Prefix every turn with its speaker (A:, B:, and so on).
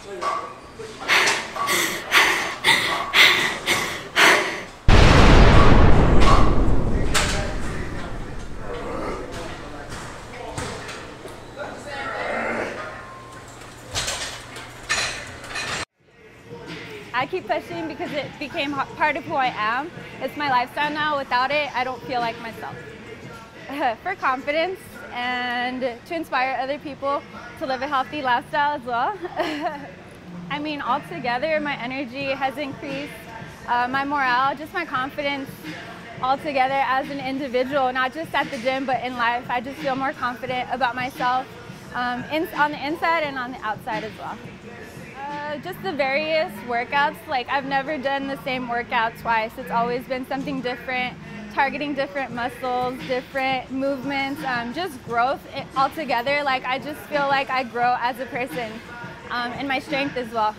A: I keep pushing because it became part of who I am. It's my lifestyle now. Without it, I don't feel like myself. For confidence and to inspire other people to live a healthy lifestyle as well. I mean, altogether, my energy has increased, uh, my morale, just my confidence altogether as an individual, not just at the gym, but in life. I just feel more confident about myself um, in, on the inside and on the outside as well. Uh, just the various workouts, like I've never done the same workout twice. It's always been something different, targeting different muscles, different movements, um, just growth altogether. Like I just feel like I grow as a person um, and my strength as well.